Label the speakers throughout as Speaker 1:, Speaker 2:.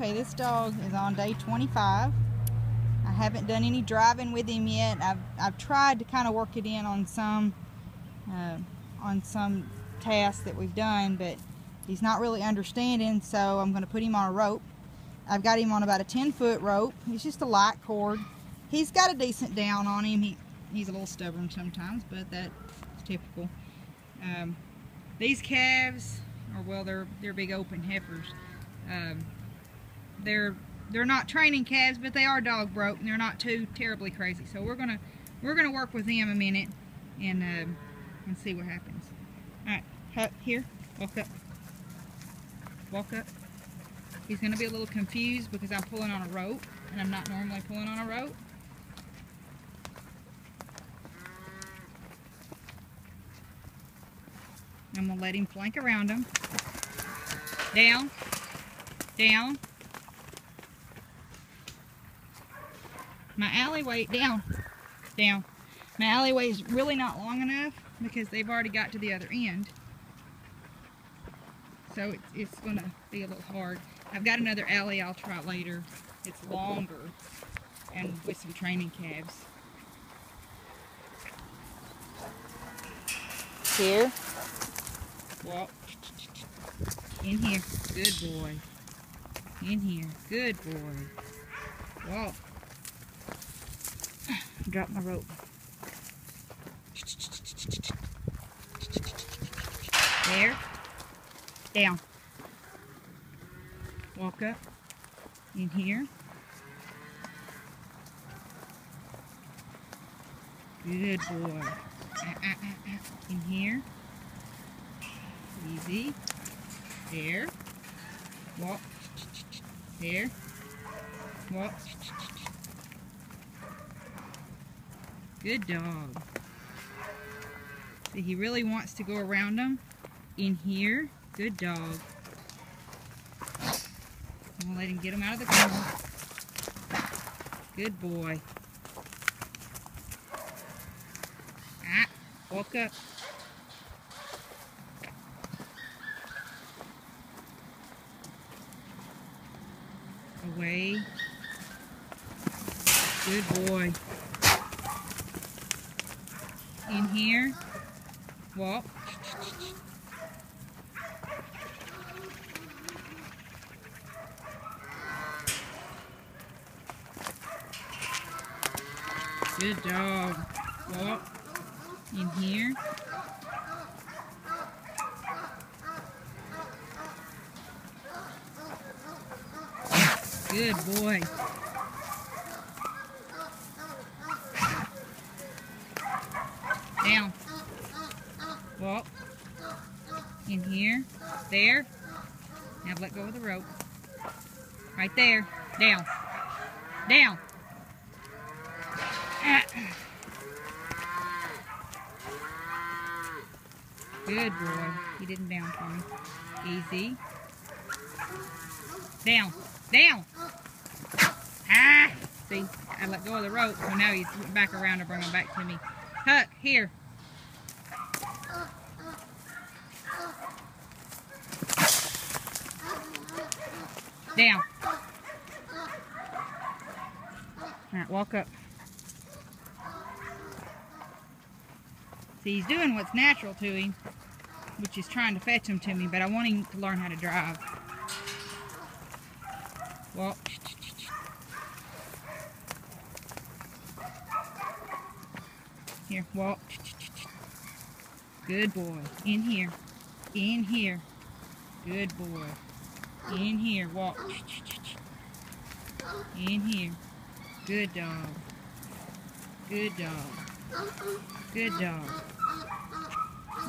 Speaker 1: Okay, this dog is on day 25. I haven't done any driving with him yet. I've, I've tried to kind of work it in on some uh, on some tasks that we've done, but he's not really understanding, so I'm going to put him on a rope. I've got him on about a 10 foot rope. He's just a light cord. He's got a decent down on him. He, he's a little stubborn sometimes, but that's typical. Um, these calves, or well, they're they're big open heifers. Um, they're they're not training calves, but they are dog broke, and they're not too terribly crazy. So we're gonna we're gonna work with them a minute and um, and see what happens. All right, here, walk up, walk up. He's gonna be a little confused because I'm pulling on a rope, and I'm not normally pulling on a rope. I'm gonna let him flank around him. Down, down. My alleyway, down, down. My alleyway is really not long enough because they've already got to the other end. So it's, it's gonna be a little hard. I've got another alley I'll try later. It's longer and with some training calves. Here. Walk. In here. Good boy. In here. Good boy. Walk. Drop my rope. There. Down. Walk up. In here. Good boy. Uh, uh, uh, in here. Easy. There. Walk. There. Walk. Good dog. See, he really wants to go around them. In here. Good dog. I'm going to let him get him out of the corner. Good boy. Ah, walk up. Away. Good boy. In here. Walk. Good dog. Walk. In here. Good boy. Down. Walk. In here. There. Now let go of the rope. Right there. Down. Down. Good boy. He didn't down for me. Easy. Down. Down. Ah! See, I let go of the rope, so now he's back around to bring him back to me. Huck, here. Down. All right, walk up. See, he's doing what's natural to him, which is trying to fetch him to me, but I want him to learn how to drive. Walk. Here, walk. Good boy. In here. In here. Good boy. In here. Walk. In here. Good dog. Good dog. Good dog.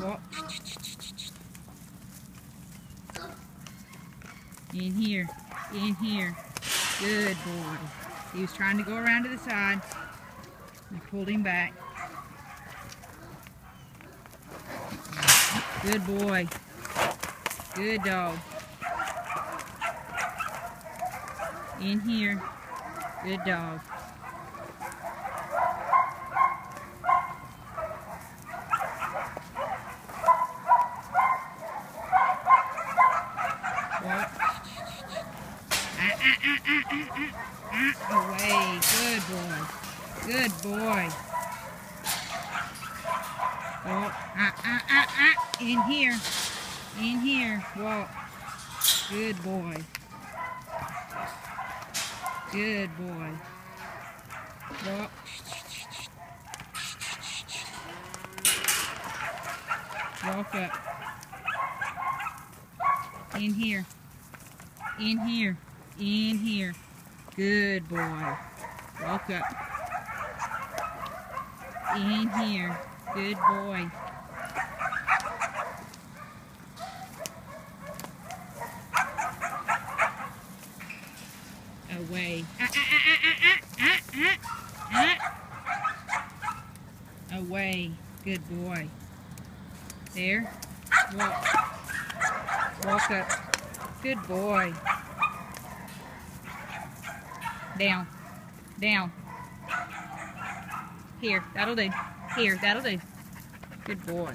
Speaker 1: Walk. In here. In here. Good boy. He was trying to go around to the side. I pulled him back. Good boy. Good dog. In here. Good dog. Walk. Away. Good boy. Good boy. Oh, ah, ah, ah, ah. In here. In here. Walk. Good boy. Good boy. Walk. Up. In here. In here. In here. Good boy. Walk up. In here. Good boy. Away. Ah, ah, ah. Away. Good boy. There. Walk. Walk up. Good boy. Down. Down. Here. That'll do. Here. That'll do. Good boy.